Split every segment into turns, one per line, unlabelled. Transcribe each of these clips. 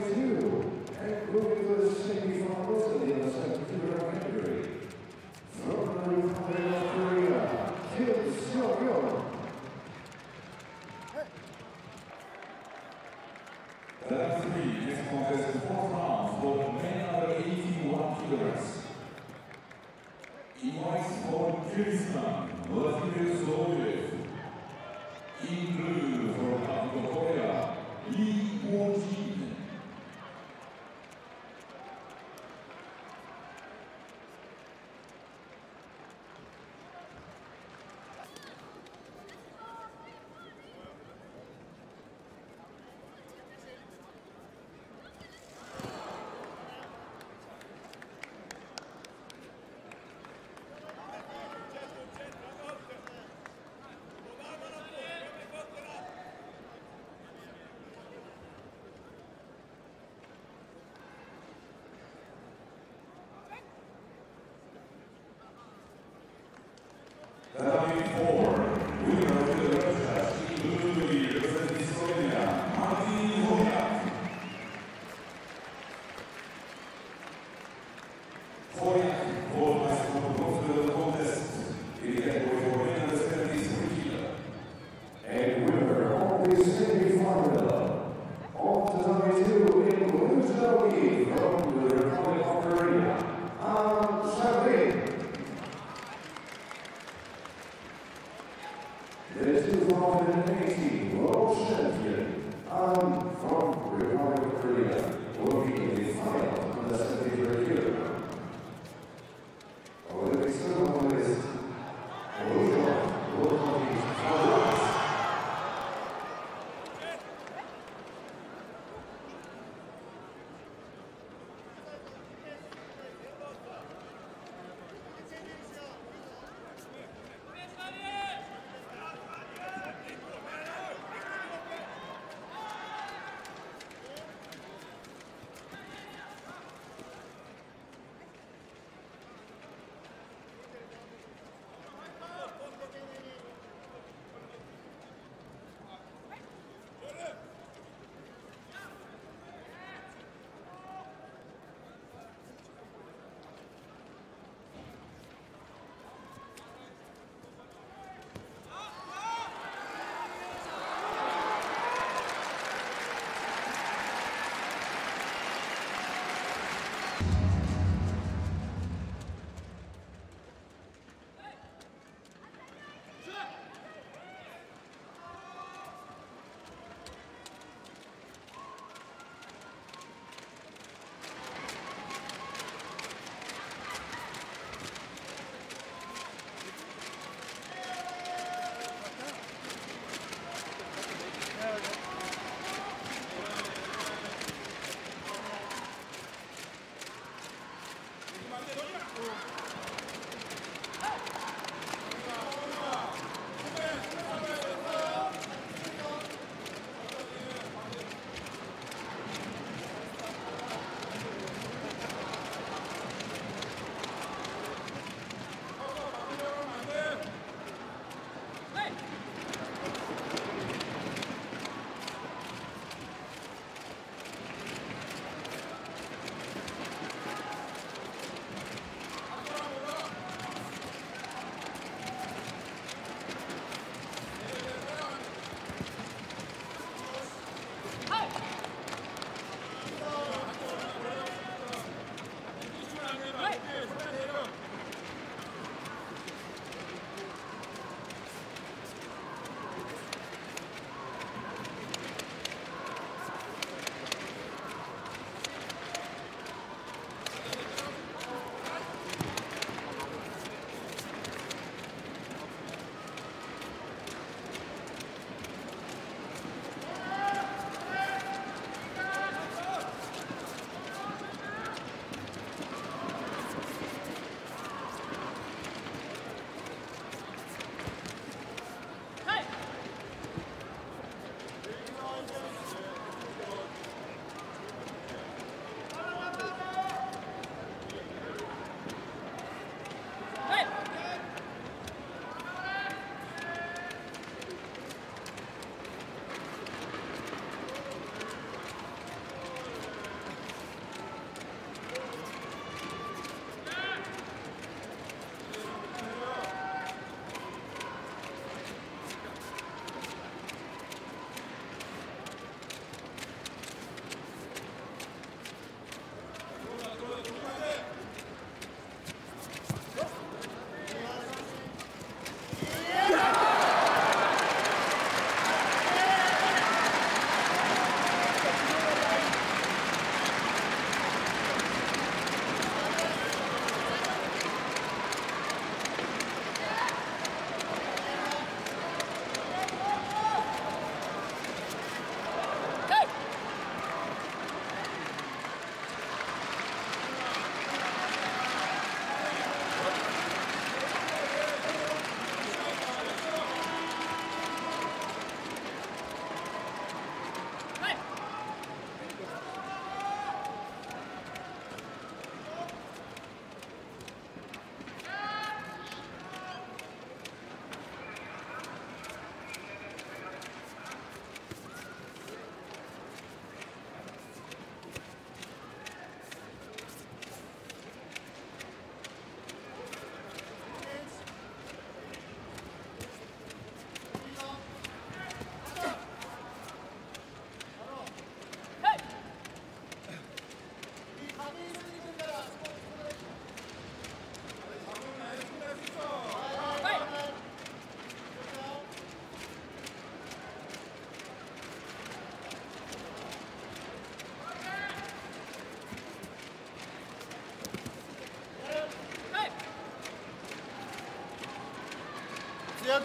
Hallelujah.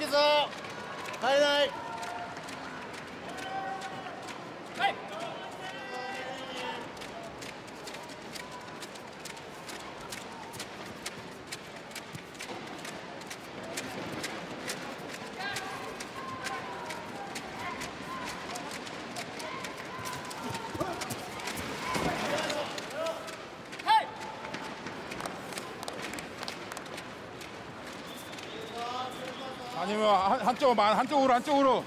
くぞ。
한쪽으로 한, 한쪽으로 한쪽으로.